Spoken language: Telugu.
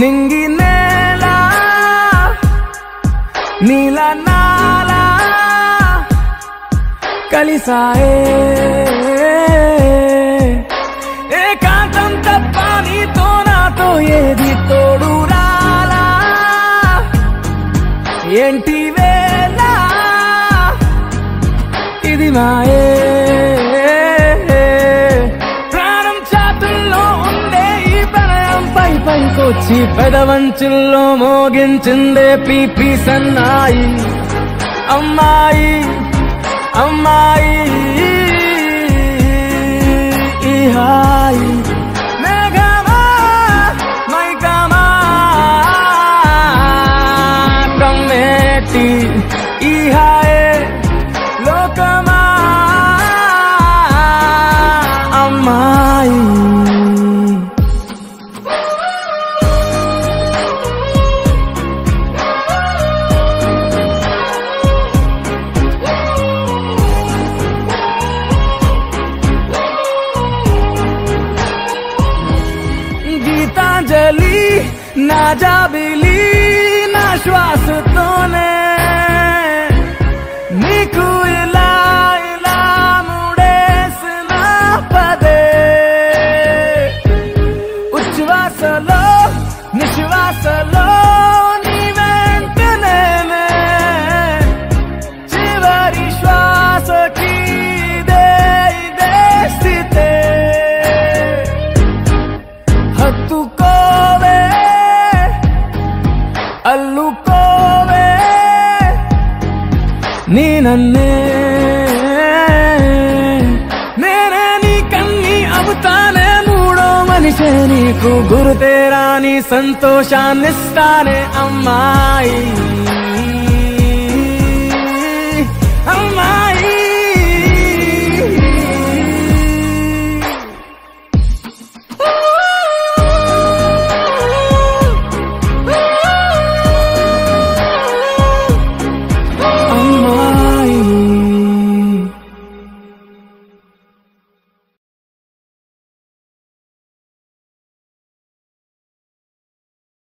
నింగి నేల నీల నాల కలిసాయే. ఏకాంతం తప్ప నీతో నాతో ఏది తోడు రాలా? ఏంటి వేళ? ఇది మాయే పై పెదవంచుల్లో మోగించిందే పీపీ సన్నాయి. అమ్మాయి అమ్మాయి ఈ హాయి. ఈ హాయ్. Delhi, na ja. నీ నన్నే నేనే నీ కన్ని అవుతానే మూడో మనిషే నీకు గురుతేరాని సంతోషాన్నిస్తానే అమ్మాయి.